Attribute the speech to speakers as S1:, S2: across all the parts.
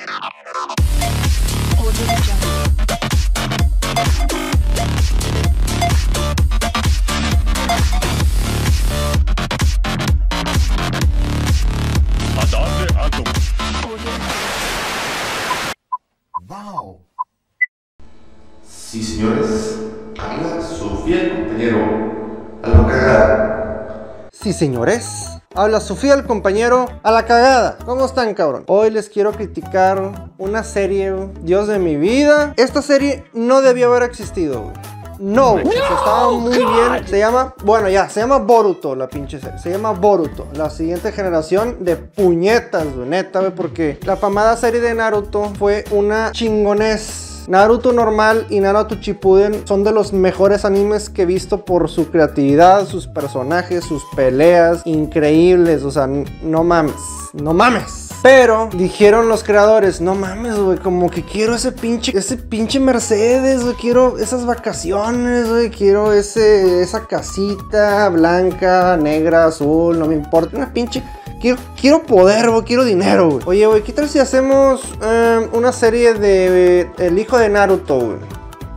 S1: Atom.
S2: Sí, señores, habla su fiel compañero a la cagada.
S3: Sí, señores. Habla Sofía, el compañero, a la cagada. ¿Cómo están, cabrón? Hoy les quiero criticar una serie. Dios de mi vida. Esta serie no debió haber existido, güey. No, güey. O sea, estaba muy bien. Se llama, bueno, ya, se llama Boruto, la pinche serie. Se llama Boruto. La siguiente generación de puñetas, güey. Neta, güey, porque la famada serie de Naruto fue una chingonés. Naruto normal y Naruto Shippuden son de los mejores animes que he visto por su creatividad, sus personajes, sus peleas increíbles, o sea, no mames, no mames. Pero dijeron los creadores, no mames, güey, como que quiero ese pinche, ese pinche Mercedes, güey, quiero esas vacaciones, güey, quiero ese, esa casita blanca, negra, azul, no me importa, una pinche Quiero, poder, güey, quiero dinero, güey. Oye, güey, ¿qué tal si hacemos eh, una serie de El hijo de Naruto, güey?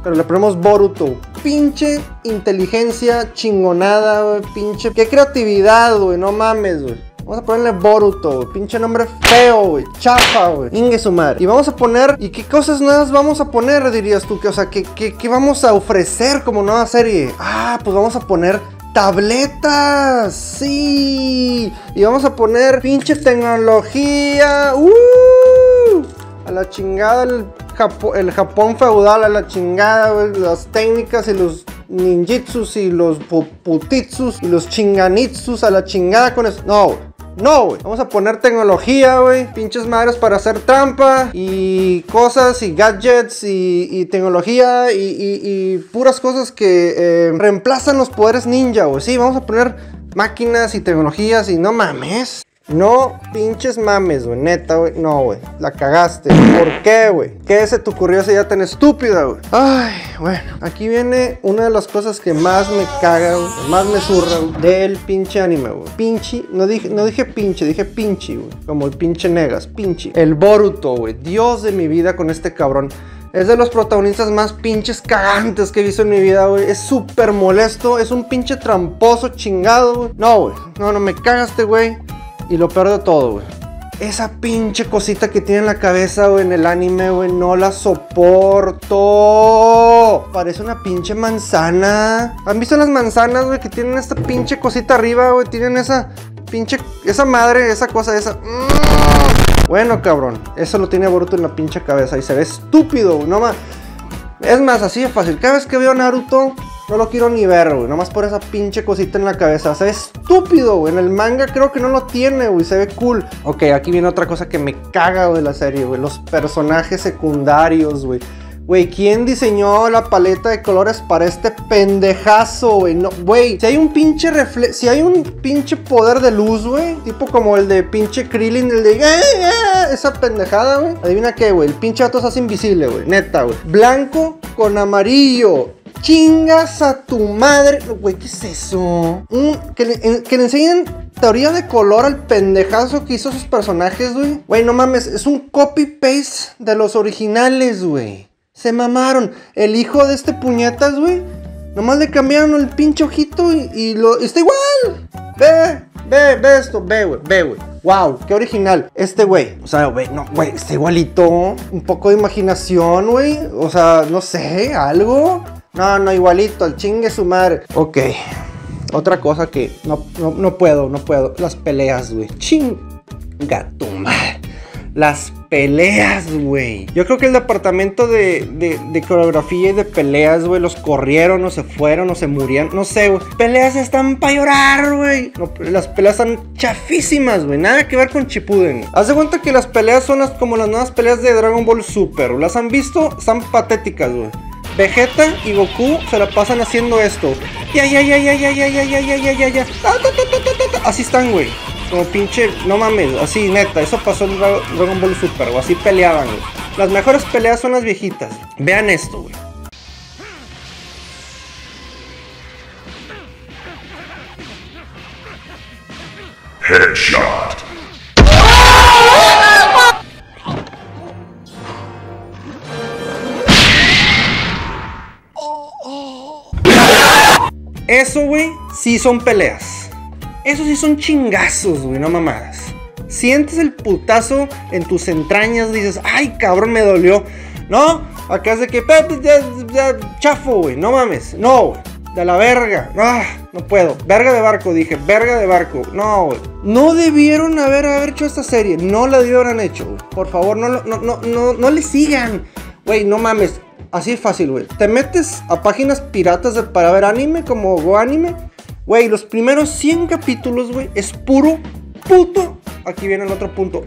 S3: Pero le ponemos Boruto. Pinche inteligencia chingonada, güey. Pinche. Qué creatividad, güey. No mames, güey. Vamos a ponerle Boruto. Pinche nombre feo, güey. Chafa, güey. Inge su madre. Y vamos a poner. ¿Y qué cosas nuevas vamos a poner, dirías tú? Que, o sea, ¿qué, qué, qué vamos a ofrecer como nueva serie? Ah, pues vamos a poner tabletas. Sí. Y vamos a poner pinche tecnología. ¡Uh! A la chingada el, Japón feudal, a la chingada, las técnicas y los ninjitsus y los pu- putitsus y los chinganitsus, a la chingada con eso. No. No, güey. Vamos a poner tecnología, güey. Pinches madres para hacer trampa y cosas y gadgets y, tecnología y puras cosas que eh, reemplazan los poderes ninja, güey. Sí, vamos a poner máquinas y tecnologías y no mames. No pinches mames, güey. Neta, güey. No, güey. La cagaste. ¿Por qué, güey? ¿Qué se te ocurrió esa idea tan estúpida, güey? Ay, bueno. Aquí viene una de las cosas que más me caga, güey. Más me zurra. Del pinche anime, güey. Pinche. No dije, no dije pinche, dije pinche, güey. Como el pinche negas. Pinche. El Boruto, güey. Dios de mi vida con este cabrón. Es de los protagonistas más pinches cagantes que he visto en mi vida, güey. Es súper molesto. Es un pinche tramposo chingado, güey. No, güey. No, no me cagaste, güey. Y lo peor de todo, güey. Esa pinche cosita que tiene en la cabeza, güey, en el anime, güey, no la soporto. Parece una pinche manzana. ¿Han visto las manzanas, güey, que tienen esta pinche cosita arriba, güey? Tienen esa pinche, esa madre, esa cosa, esa... Mm. Bueno, cabrón, eso lo tiene Boruto en la pinche cabeza y se ve estúpido, güey, no más. Es más, así de fácil. Cada vez que veo Naruto, no lo quiero ni ver, güey. Nomás por esa pinche cosita en la cabeza. Se ve estúpido, güey. En el manga creo que no lo tiene, güey. Se ve cool. Ok, aquí viene otra cosa que me caga, güey, la serie, güey. Los personajes secundarios, güey. Güey, ¿quién diseñó la paleta de colores para este pendejazo, güey? No, güey, si hay un pinche refle... Si hay un pinche poder de luz, güey. Tipo como el de pinche Krillin, el de... ¡Eh, eh! Esa pendejada, güey. Adivina qué, güey. El pinche vato se hace invisible, güey. Neta, güey. Blanco con amarillo. Chingas a tu madre. Güey, ¿qué es eso? Un- que, le, en- que enseñen teoría de color al pendejazo que hizo sus personajes, güey. Güey, no mames. Es un copy-paste de los originales, güey. Se mamaron. El hijo de este puñetas, güey. Nomás le cambiaron el pinche ojito y, y lo. y Está igual. Ve, ve, ve esto. Ve, güey, ve, güey. Wow, qué original. Este güey. O sea, güey, no, güey, está igualito. Un poco de imaginación, güey. O sea, no sé, algo. No, no, igualito. El chingue su madre. Ok. Otra cosa que no, no, no puedo, no puedo. Las peleas, güey. Chinga tu madre. Las peleas, güey. Yo creo que el departamento de, de- coreografía y de peleas, güey, los corrieron o se fueron o se murieron. No sé, güey. Peleas están para llorar, güey. Las peleas están chafísimas, güey. Nada que ver con Chipuden. Haz de cuenta que las peleas son las, como las nuevas peleas de Dragon Ball Super. ¿Las han visto? Están patéticas, güey. Vegeta y Goku se la pasan haciendo esto. Ya, ya, ya, ya, ya, ya, ya, ya, ya, ya, ya, ya. Así están, güey. Como pinche, no mames, así neta, eso pasó en Dra- Dragon Ball Super, o así peleaban, güey. Las mejores peleas son las viejitas. Vean esto, güey.
S1: Headshot.
S3: Eso, güey, sí son peleas. Eso sí son chingazos, güey, no mamadas. Sientes el putazo en tus entrañas, dices, ay, cabrón, me dolió. No, acá es de que, "Pe, pe, ya, ya, chafo, güey, no mames. No, güey, de la verga. Ah, no puedo. Verga de barco, dije, verga de barco. No, güey. No debieron haber, haber hecho esta serie. No la debieron hecho, güey. Por favor, no, no, no, no, no le sigan. Güey, no mames. Así fácil, güey. Te metes a páginas piratas para ver anime como GoAnime. Güey, los primeros 100 capítulos, güey, es puro puto. Aquí viene el otro punto.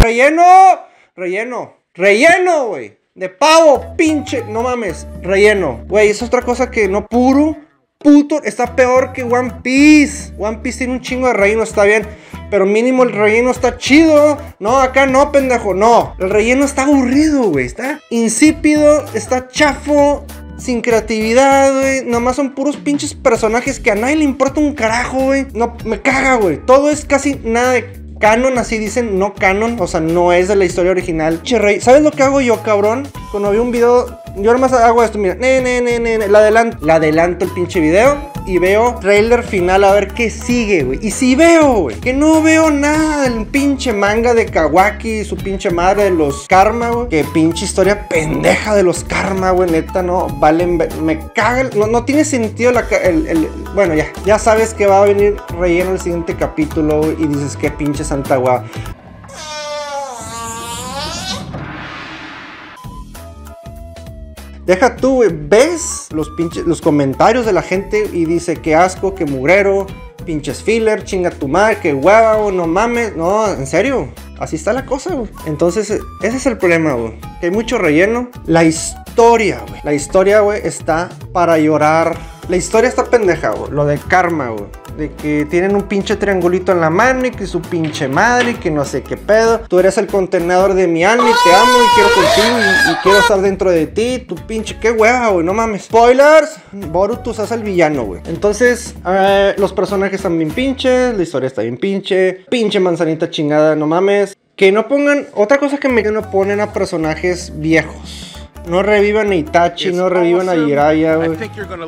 S3: ¡Relleno! ¡Relleno! ¡Relleno! ¡Relleno, güey! De pavo, pinche. No mames. Relleno. Güey, es otra cosa que no puro. Puto. Está peor que One Piece. One Piece tiene un chingo de relleno, está bien. Pero mínimo el relleno está chido. No, acá no, pendejo. No. El relleno está aburrido, güey. Está insípido. Está chafo. Sin creatividad, güey. Nomás son puros pinches personajes que a nadie le importa un carajo, güey. No, me caga, güey. Todo es casi nada de canon, así dicen, no canon. O sea, no es de la historia original. Che, rey, ¿sabes lo que hago yo, cabrón? Cuando veo un video, yo nomás hago esto, mira. Ne, ne, ne, ne. La adelanto, la adelanto el pinche video. Y veo trailer final a ver qué sigue, güey. Y si veo, güey, que no veo nada del pinche manga de Kawaki y su pinche madre de los karma, güey. Que pinche historia pendeja de los karma, güey. Neta, no, valen, me caga. No, no tiene sentido la, el, el- Bueno, ya, ya sabes que va a venir relleno el siguiente capítulo y dices qué pinche santa guau. Deja tú, güey, ves los los comentarios de la gente y dice que asco, que mugrero, pinches filler, chinga tu madre, que hueva, güey, no mames. No, en serio, así está la cosa, güey. Entonces, eh, ese es el problema, güey. Que hay mucho relleno. La historia, güey. La historia, güey, está para llorar. La historia está pendeja, güey. Lo de karma, güey. De que tienen un pinche triangulito en la mano y que su pinche madre y que no sé qué pedo. Tú eres el contenedor de mi alma y te amo y quiero contigo y, y quiero estar dentro de ti. Tu pinche, qué hueva, güey, no mames. Spoilers, Boruto se hace el villano, güey. Entonces, eh, los personajes están bien pinches, la historia está bien pinche. Pinche manzanita chingada, no mames. Que no pongan, otra cosa que me que no ponen a personajes viejos. No revivan a Itachi, no revivan a Jiraiya, güey.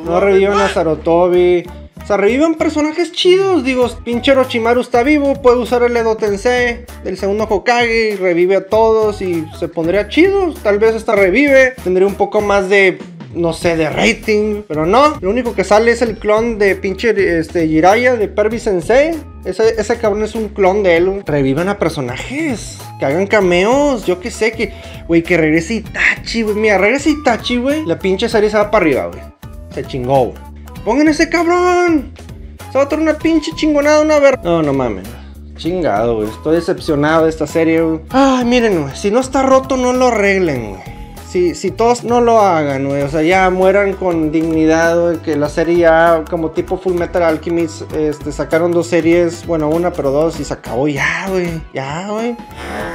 S3: No revivan a Sarutobi. O sea, revivan personajes chidos. Digo, pinche Orochimaru está vivo. Puede usar el Edo Tensei del segundo Hokage. Y revive a todos. Y se pondría chido. Tal vez hasta revive. Tendría un poco más de. No sé, de rating. Pero no. Lo único que sale es el clon de pinche este, Jiraiya de Pervi Sensei. Ese, ese cabrón es un clon de él. Revivan a personajes. Que hagan cameos. Yo que sé que. Güey, que regrese Itachi, güey. Mira, regrese Itachi, güey. La pinche serie se va para arriba, güey. Se chingó. Pongan ese cabrón. Se va a traer una pinche chingonada, una ver. No, no mames. Chingado, güey. Estoy decepcionado de esta serie, güey. Ay, miren, güey. Si no está roto, no lo arreglen, güey. Si, si todos no lo hagan, güey. O sea, ya mueran con dignidad, güey. Que la serie ya, como tipo Full Metal Alchemist, este, sacaron dos series. Bueno, una, pero dos. Y se acabó ya, güey. Ya, güey.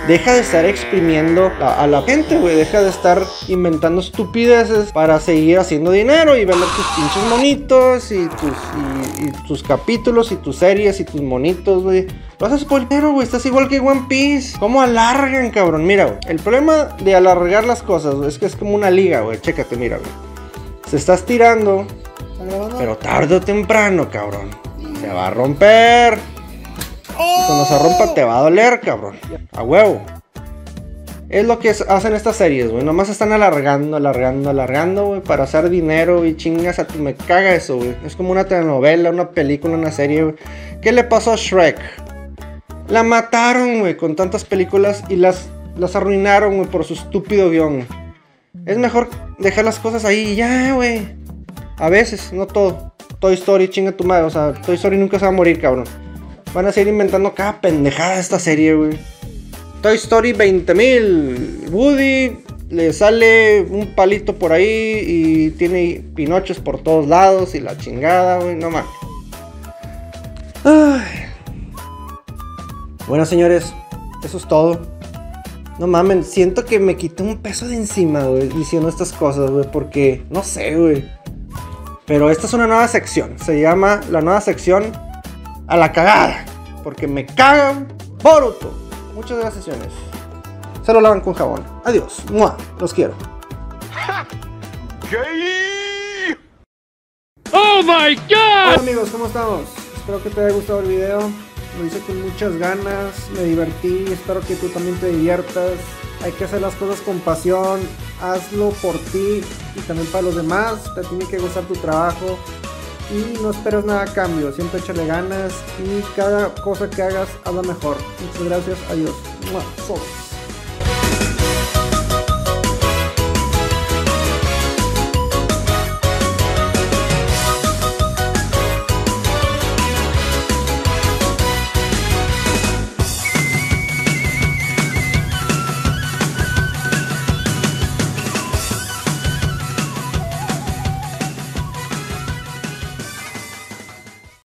S3: Deja de estar exprimiendo a, la gente, güey. Deja de estar inventando estupideces para seguir haciendo dinero y vender tus pinches monitos y tus, y tus capítulos y tus series y tus monitos, güey. Lo haces poltero, güey. Estás igual que One Piece. ¿Cómo alargan, cabrón? Mira, güey. El problema de alargar las cosas güey, es que es como una liga, güey. Chécate, mira, güey. Se está estirando, pero tarde o temprano, cabrón. Se va a romper. Y cuando se rompa te va a doler, cabrón. A huevo. Es lo que hacen estas series, güey. Nomás están alargando, alargando, alargando, güey. Para hacer dinero y chingas a tu. Me caga eso, güey. Es como una telenovela, una película, una serie, güey. ¿Qué le pasó a Shrek? La mataron, güey, con tantas películas y las, las arruinaron, güey, por su estúpido guion. Es mejor dejar las cosas ahí y ya, güey. A veces, no todo. Toy Story, chinga tu madre. O sea, Toy Story nunca se va a morir, cabrón. Van a seguir inventando cada pendejada de esta serie, güey. Toy Story 20.000. Woody le sale un palito por ahí y tiene pinochos por todos lados y la chingada, güey. No mames. Bueno, señores, eso es todo. No mamen, siento que me quité un peso de encima, güey, diciendo estas cosas, güey, porque no sé, güey. Pero esta es una nueva sección. Se llama la nueva sección a la cagada. Porque me cagan Boruto. Muchas gracias, señores. Se lo lavan con jabón. Adiós. ¡Mua! Los quiero.
S1: Gay!
S4: ¡Oh! ¡Oh my god!
S3: Hola amigos, ¿cómo estamos? Espero que te haya gustado el video. Lo hice con muchas ganas, me divertí, espero que tú también te diviertas. Hay que hacer las cosas con pasión, hazlo por ti y también para los demás. Te tiene que gustar tu trabajo y no esperes nada a cambio. Siempre échale ganas y cada cosa que hagas, hazla mejor. Muchas gracias, adiós.